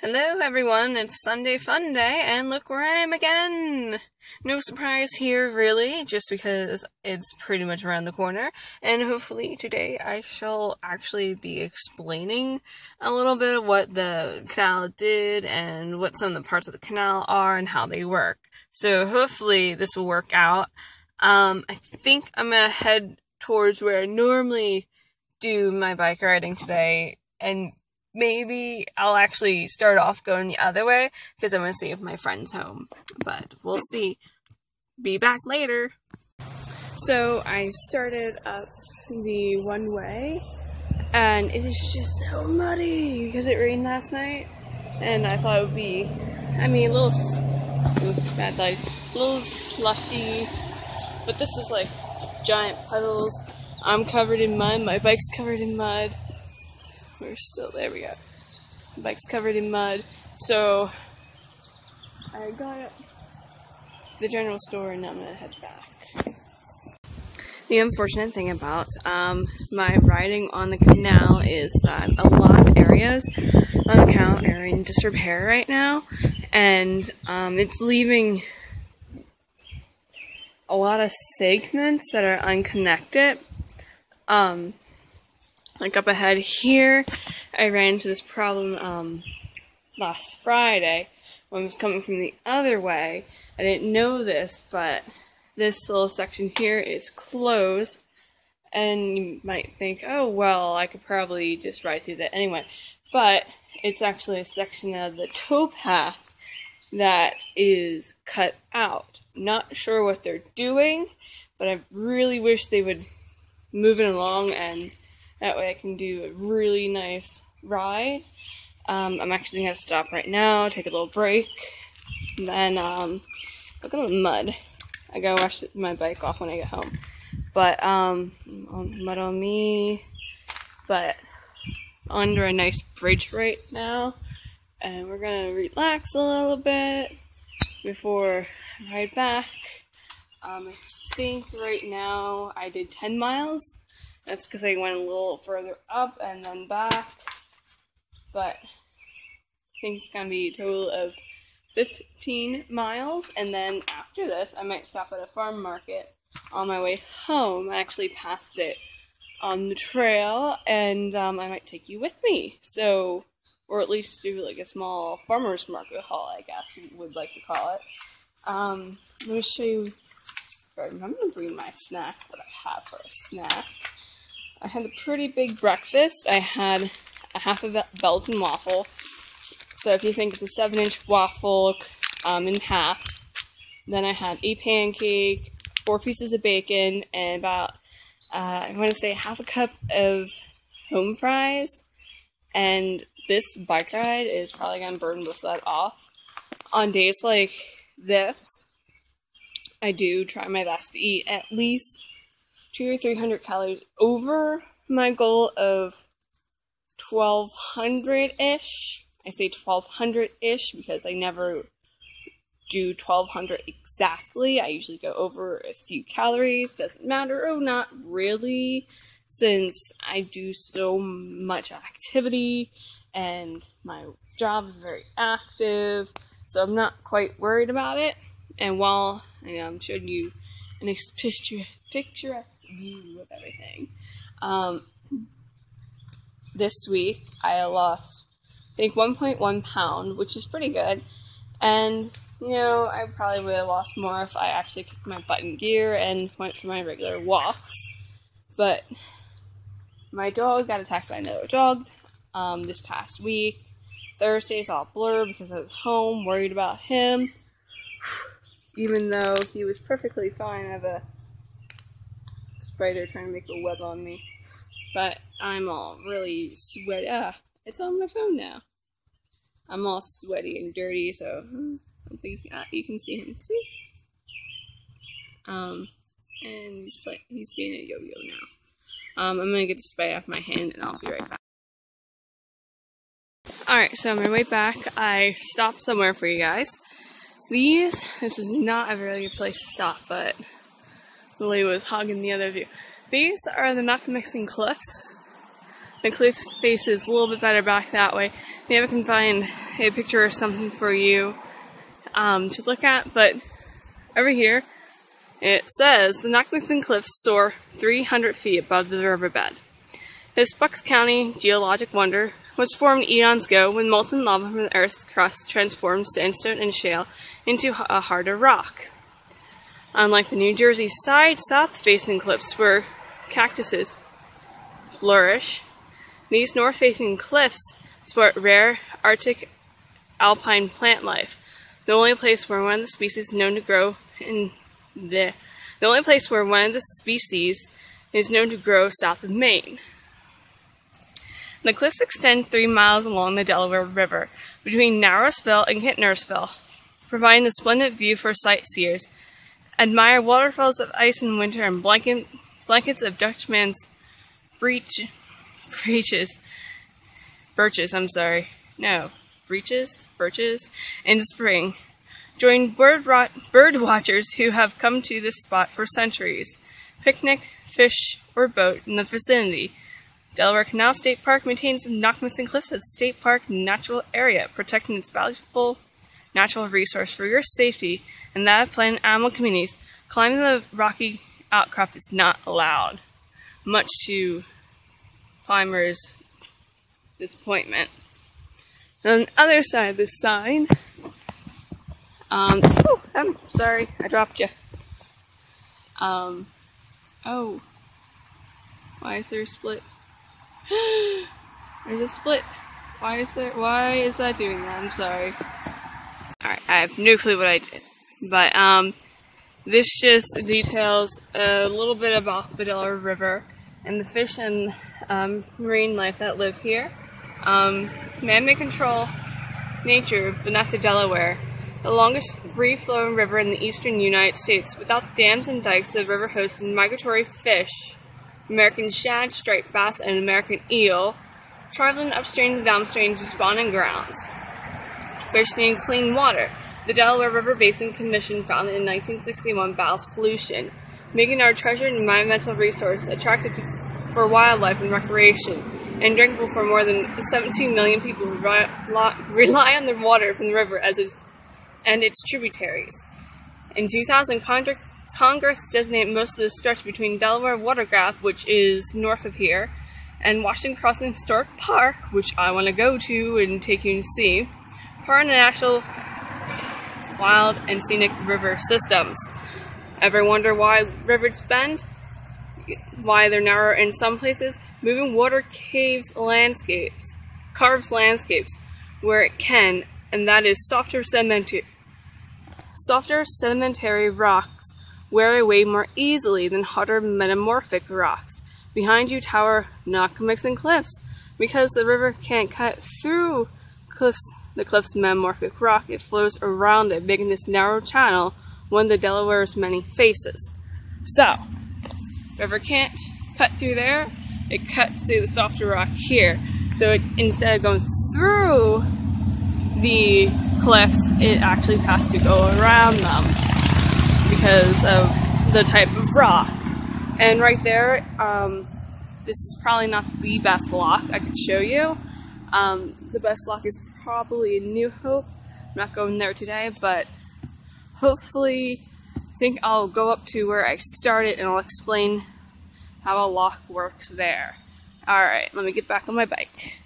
Hello everyone, it's Sunday Fun Day, and look where I am again! No surprise here, really, just because it's pretty much around the corner, and hopefully today I shall actually be explaining a little bit of what the canal did, and what some of the parts of the canal are, and how they work. So hopefully this will work out. Um, I think I'm gonna head towards where I normally do my bike riding today, and maybe I'll actually start off going the other way because I want to see if my friend's home. But we'll see. Be back later. So I started up the one way and it is just so muddy because it rained last night and I thought it would be, I mean, a little, bad a little slushy, but this is like giant puddles. I'm covered in mud, my bike's covered in mud we're still there we go. The bike's covered in mud. So I got the general store and I'm gonna head back. The unfortunate thing about um, my riding on the canal is that a lot of areas on the canal are in disrepair right now. And um, it's leaving a lot of segments that are unconnected. Um, like up ahead here, I ran into this problem um, last Friday when I was coming from the other way. I didn't know this, but this little section here is closed. And you might think, oh, well, I could probably just ride through that anyway. But it's actually a section of the towpath that is cut out. Not sure what they're doing, but I really wish they would move it along and that way I can do a really nice ride. Um, I'm actually going to stop right now, take a little break, and then um, look at the mud. I gotta wash my bike off when I get home. But, um, mud on me, but under a nice bridge right now. And we're gonna relax a little bit before I ride back. Um, I think right now I did 10 miles that's because I went a little further up and then back. But I think it's going to be a total of 15 miles. And then after this, I might stop at a farm market on my way home. I actually passed it on the trail, and um, I might take you with me. So, or at least do like a small farmer's market haul, I guess you would like to call it. Um, let me show you. I'm going to bring my snack that I have for a snack. I had a pretty big breakfast. I had a half of a Belgian waffle. So if you think it's a 7 inch waffle um, in half, then I had a pancake, four pieces of bacon, and about, uh, I want to say half a cup of home fries. And this bike ride is probably going to burn most of that off. On days like this, I do try my best to eat at least two or three hundred calories over my goal of 1200 ish. I say 1200 ish because I never do 1200 exactly. I usually go over a few calories. Doesn't matter. Oh, not really. Since I do so much activity and my job is very active, so I'm not quite worried about it. And while I know I'm showing you an picturesque view of everything. Um, this week, I lost, I think, 1.1 pound, which is pretty good. And, you know, I probably would have lost more if I actually kicked my butt in gear and went for my regular walks. But my dog got attacked by another dog um, this past week. Thursday's all blur because I was home, worried about him. Even though he was perfectly fine, I have a spider trying to make a web on me. But I'm all really sweaty. Ah, it's on my phone now. I'm all sweaty and dirty, so hmm, I think uh, you can see him. See? Um, and he's play he's being a yo-yo now. Um, I'm gonna get the spray off my hand, and I'll be right back. Alright, so on my way back, I stopped somewhere for you guys. These, this is not a very good place to stop, but Lily was hogging the other view. These are the Nockamixon Cliffs. The cliff face is a little bit better back that way. Maybe I can find a picture or something for you um, to look at, but over here it says the Nockamixon Cliffs soar 300 feet above the riverbed. This Bucks County geologic wonder was formed eons ago when molten lava from the Earth's crust transformed sandstone and shale into a harder rock. Unlike the New Jersey side south-facing cliffs where cactuses flourish, these north-facing cliffs support rare Arctic alpine plant life. The only place where one of the species known to grow in the the only place where one of the species is known to grow south of Maine. The cliffs extend three miles along the Delaware River between Narrowsville and Kintnersville, providing a splendid view for sightseers. Admire waterfalls of ice in winter and blanket, blankets of Dutchman's breech, breeches, birches, I'm sorry, no, breeches, birches, in spring. Join bird, bird watchers who have come to this spot for centuries. Picnic, fish, or boat in the vicinity. Delaware Canal State Park maintains Nockamixon Cliffs as a state park natural area, protecting its valuable natural resource for your safety and that of plant and animal communities. Climbing the rocky outcrop is not allowed, much to climbers' disappointment. On the other side of the sign, um, oh, I'm sorry, I dropped you. Um, oh, why is there a split? There's a split. Why is there, why is that doing that? I'm sorry. I have no clue what I did. But, um, this just details a little bit about the Delaware River and the fish and um, marine life that live here. Um, man may control nature, but not the Delaware. The longest free-flowing river in the eastern United States. Without dams and dikes, the river hosts migratory fish American shad, striped bass, and American eel, traveling upstream and downstream to spawning grounds. Need clean water. The Delaware River Basin Commission founded in 1961 battles pollution, making our treasured environmental resource attractive for wildlife and recreation, and drinkable for more than 17 million people who rely on the water from the river as its, and its tributaries. In 2000, Congress designated most of the stretch between Delaware Water Gap, which is north of here, and Washington Crossing Historic Park, which I want to go to and take you to see, part the National Wild and Scenic River Systems. Ever wonder why rivers bend? Why they're narrow in some places? Moving water caves landscapes, carves landscapes where it can, and that is softer sedimentary, softer sedimentary rocks wear away more easily than harder metamorphic rocks. Behind you tower Nockamixon Cliffs. Because the river can't cut through cliffs, the cliff's metamorphic rock, it flows around it, making this narrow channel one of the Delaware's many faces. So, river can't cut through there, it cuts through the softer rock here. So it, instead of going through the cliffs, it actually has to go around them because of the type of rock. And right there, um, this is probably not the best lock I could show you. Um, the best lock is probably New Hope. I'm not going there today, but hopefully I think I'll go up to where I started and I'll explain how a lock works there. Alright, let me get back on my bike.